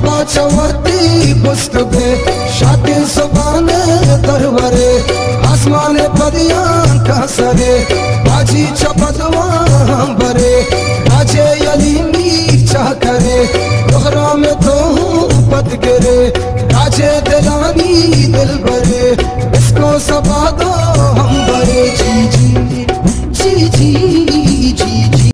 बाबा चवती पुस्तके शादी सुबाने दरवरे आसमान परिया सरे। बाजी चपदवा बरे, राजे अली चाह करे। दोहरा में तो पद गिरे, राजे दिलानी दिल भरे। इसको सबा दो हम